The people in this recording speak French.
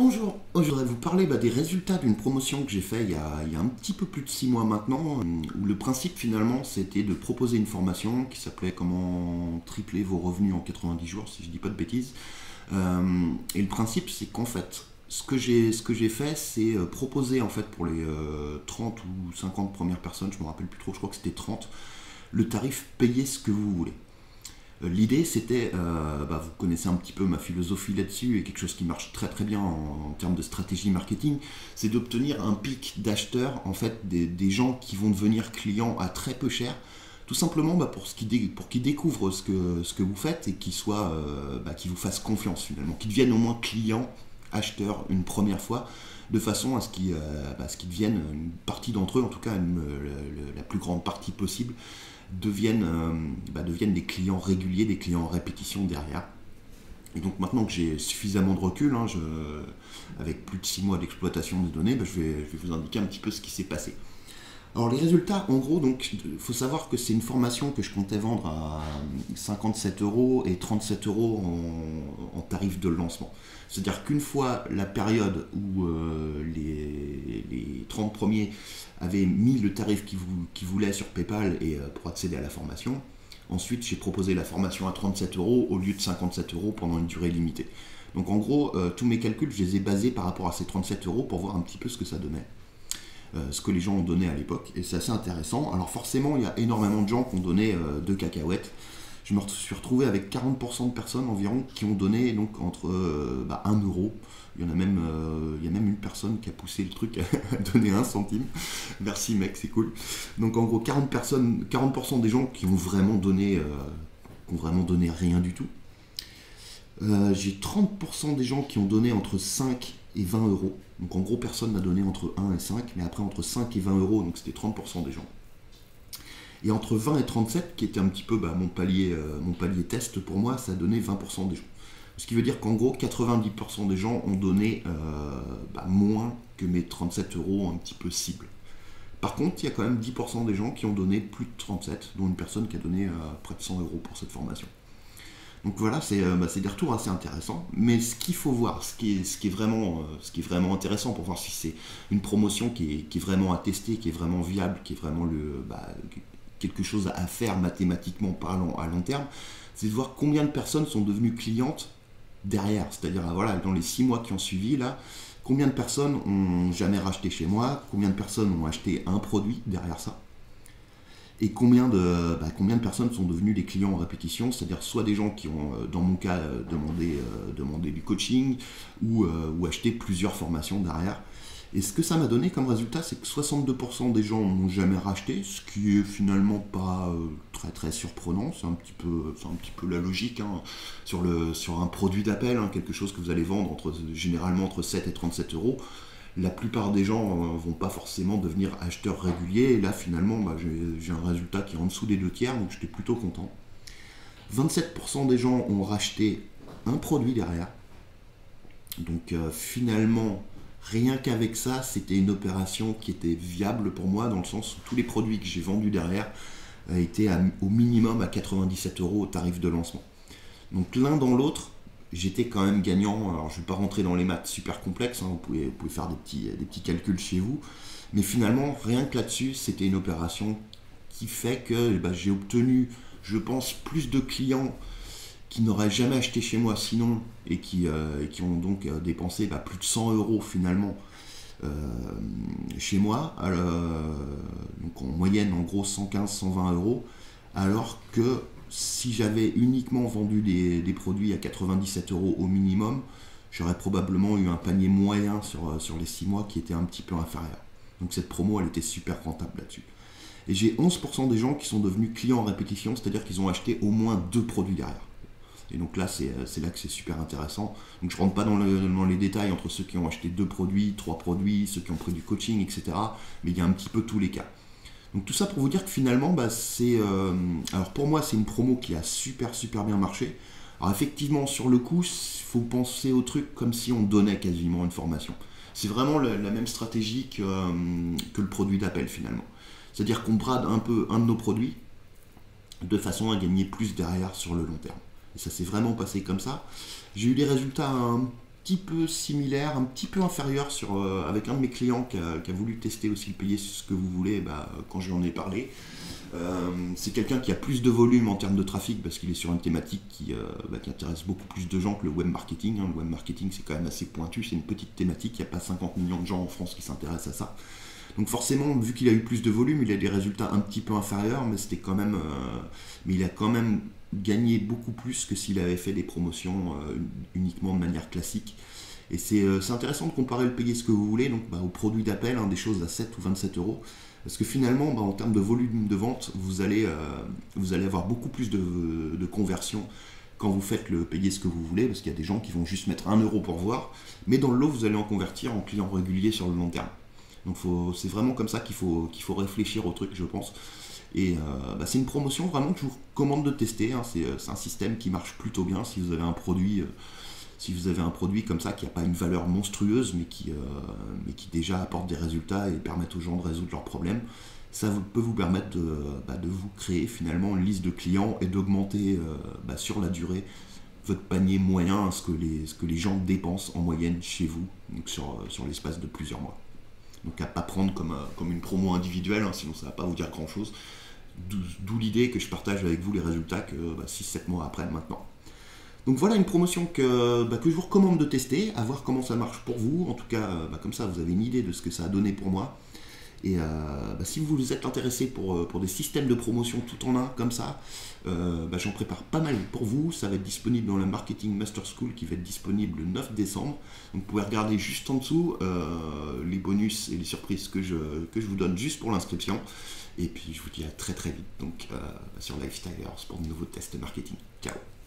Bonjour, je voudrais vous parler bah, des résultats d'une promotion que j'ai fait il y, a, un petit peu plus de 6 mois maintenant, où le principe finalement c'était de proposer une formation qui s'appelait comment tripler vos revenus en 90 jours, si je dis pas de bêtises. Euh, et le principe c'est qu'en fait, ce que j'ai ce fait c'est euh, proposer en fait pour les 30 euh, ou 50 premières personnes, je me rappelle plus trop, je crois que c'était 30, le tarif payez ce que vous voulez. Euh, l'idée, c'était, euh, bah, vous connaissez un petit peu ma philosophie là-dessus, et quelque chose qui marche très très bien en, termes de stratégie marketing, c'est d'obtenir un pic d'acheteurs, en fait, des, gens qui vont devenir clients à très peu cher, tout simplement bah, pour, qu'ils découvrent ce que, ce que vous faites et qu'ils euh, bah, vous fassent confiance finalement, qu'ils deviennent au moins clients, acheteurs une première fois, de façon à ce qu'ils deviennent une partie d'entre eux, en tout cas la plus grande partie possible, deviennent, euh, bah, deviennent des clients réguliers, des clients en répétition derrière. Et donc maintenant que j'ai suffisamment de recul, hein, avec plus de 6 mois d'exploitation des données, bah, je, vais, vous indiquer un petit peu ce qui s'est passé. Alors les résultats, en gros, donc, il faut savoir que c'est une formation que je comptais vendre à 57 euros et 37 euros en, tarif de lancement. C'est-à-dire qu'une fois la période où euh, les, les, 30 premiers avaient mis le tarif qu'ils voulaient sur PayPal et euh, pour accéder à la formation, ensuite j'ai proposé la formation à 37 euros au lieu de 57 euros pendant une durée limitée. Donc en gros, euh, tous mes calculs, je les ai basés par rapport à ces 37 euros pour voir un petit peu ce que ça donnait. Euh, ce que les gens ont donné à l'époque. Et c'est assez intéressant. Alors forcément, il y a énormément de gens qui ont donné euh, deux cacahuètes. Je me suis retrouvé avec 40% de personnes environ qui ont donné donc entre 1 euh, bah, euro. Il y en a même, il y a même une personne qui a poussé le truc à donner 1 centime. Merci mec, c'est cool. Donc en gros 40 personnes, 40% des gens qui ont vraiment donné, qui ont vraiment donné rien du tout. J'ai 30% des gens qui ont donné entre 5 et 20 euros. Donc en gros, personne n'a donné entre 1 et 5, mais après entre 5 et 20 euros, donc c'était 30% des gens. Et entre 20 et 37, qui était un petit peu bah, mon, palier, euh, mon palier test pour moi, ça a donné 20% des gens. Ce qui veut dire qu'en gros, 90% des gens ont donné euh, bah, moins que mes 37 euros un petit peu cible. Par contre, il y a quand même 10% des gens qui ont donné plus de 37, dont une personne qui a donné euh, près de 100 euros pour cette formation. Donc voilà, euh, bah, c'est des retours assez intéressants. Mais ce qu'il faut voir, ce qui, est, euh, vraiment intéressant pour voir si c'est une promotion qui est, vraiment à tester, qui est vraiment viable, qui est vraiment bah, quelque chose à faire mathématiquement parlant à long terme, c'est de voir combien de personnes sont devenues clientes derrière. C'est-à-dire, voilà, dans les six mois qui ont suivi, là, combien de personnes ont jamais racheté chez moi, combien de personnes ont acheté un produit derrière ça et combien de, bah, combien de personnes sont devenues des clients en répétition, c'est-à-dire soit des gens qui ont, euh, dans mon cas, euh, demandé, euh, demandé du coaching ou, ou, acheté plusieurs formations derrière. Et ce que ça m'a donné comme résultat, c'est que 62% des gens n'ont jamais racheté, ce qui est finalement pas très très surprenant, c'est un, petit peu, un petit peu la logique hein, sur, le, sur un produit d'appel, hein, quelque chose que vous allez vendre entre, généralement entre 7 et 37 euros la plupart des gens vont pas forcément devenir acheteurs réguliers. Là, finalement, bah, j'ai un résultat qui est en dessous des deux tiers, donc j'étais plutôt content. 27% des gens ont racheté un produit derrière. Donc euh, finalement, rien qu'avec ça, c'était une opération qui était viable pour moi, dans le sens où tous les produits que j'ai vendus derrière euh, étaient au minimum à 97 euros au tarif de lancement. Donc l'un dans l'autre, j'étais quand même gagnant. Alors, je ne vais pas rentrer dans les maths super complexes, hein, vous, pouvez, faire des petits, calculs chez vous. Mais finalement, rien que là-dessus, c'était une opération qui fait que bah, j'ai obtenu, je pense, plus de clients qui n'auraient jamais acheté chez moi sinon et qui, euh, ont donc euh, dépensé bah, plus de 100 euros finalement euh, chez moi. donc en moyenne, en gros, 115-120 euros. Alors que si j'avais uniquement vendu des, produits à 97 euros au minimum, j'aurais probablement eu un panier moyen sur, euh, les 6 mois qui était un petit peu inférieur. Donc cette promo, elle était super rentable là-dessus. Et j'ai 11% des gens qui sont devenus clients en répétition, c'est-à-dire qu'ils ont acheté au moins deux produits derrière. Et donc là, c'est euh, là que c'est super intéressant. Donc je ne rentre pas dans, dans, les détails entre ceux qui ont acheté deux produits, trois produits, ceux qui ont pris du coaching, etc. Mais il y a un petit peu tous les cas. Donc tout ça pour vous dire que finalement, bah, c'est... Euh, pour moi, c'est une promo qui a super super bien marché. Alors effectivement, sur le coup, il faut penser au truc comme si on donnait quasiment une formation. C'est vraiment la, même stratégie que, euh, que le produit d'appel finalement. C'est-à-dire qu'on brade un peu un de nos produits de façon à gagner plus derrière sur le long terme. Et ça s'est vraiment passé comme ça. J'ai eu des résultats un petit peu similaire, un petit peu inférieur sur, avec un de mes clients qui a, voulu tester aussi le payer ce que vous voulez bah, quand j'en ai parlé. c'est quelqu'un qui a plus de volume en termes de trafic parce qu'il est sur une thématique qui, bah, qui, intéresse beaucoup plus de gens que le web marketing. Hein. Le web marketing c'est quand même assez pointu, c'est une petite thématique, il n'y a pas 50 millions de gens en France qui s'intéressent à ça. Donc forcément, vu qu'il a eu plus de volume, il a des résultats un petit peu inférieurs, mais c'était quand même, euh, mais il a quand même gagné beaucoup plus que s'il avait fait des promotions euh, uniquement de manière classique. Et euh, c'est intéressant de comparer le payer ce que vous voulez, donc bah, au produit d'appel, hein, des choses à 7 ou 27 euros. Parce que finalement, bah, en termes de volume de vente, vous allez, avoir beaucoup plus de, de conversion quand vous faites le payer ce que vous voulez, parce qu'il y a des gens qui vont juste mettre 1 euro pour voir, mais dans le lot, vous allez en convertir en client régulier sur le long terme. Donc c'est vraiment comme ça qu'il faut, qu'il faut réfléchir au truc, je pense. Et euh, bah, c'est une promotion vraiment que je vous recommande de tester. Hein. Euh, c'est un système qui marche plutôt bien si vous avez un produit, euh, si vous avez un produit comme ça qui n'a pas une valeur monstrueuse, mais qui, mais qui déjà apporte des résultats et permet aux gens de résoudre leurs problèmes. Ça peut vous permettre de, bah, de vous créer finalement une liste de clients et d'augmenter bah, sur la durée votre panier moyen, ce que les, ce que les gens dépensent en moyenne chez vous, donc sur, sur l'espace de plusieurs mois. Donc à pas prendre comme, euh, une promo individuelle, hein, sinon ça va pas vous dire grand chose. D'où l'idée que je partage avec vous les résultats que 6-7 bah, mois après maintenant. Donc voilà une promotion que, bah, que je vous recommande de tester, à voir comment ça marche pour vous. En tout cas, euh, bah, comme ça, vous avez une idée de ce que ça a donné pour moi. Et euh, bah, si vous êtes intéressé pour, euh, pour, des systèmes de promotion tout en un comme ça, euh, bah, j'en prépare pas mal pour vous. Ça va être disponible dans la Marketing Master School qui va être disponible le 9 décembre. Vous pouvez regarder juste en dessous les bonus et les surprises que je, que je vous donne juste pour l'inscription. Et puis je vous dis à très très vite donc, sur Lifestyle pour de nouveaux tests marketing. Ciao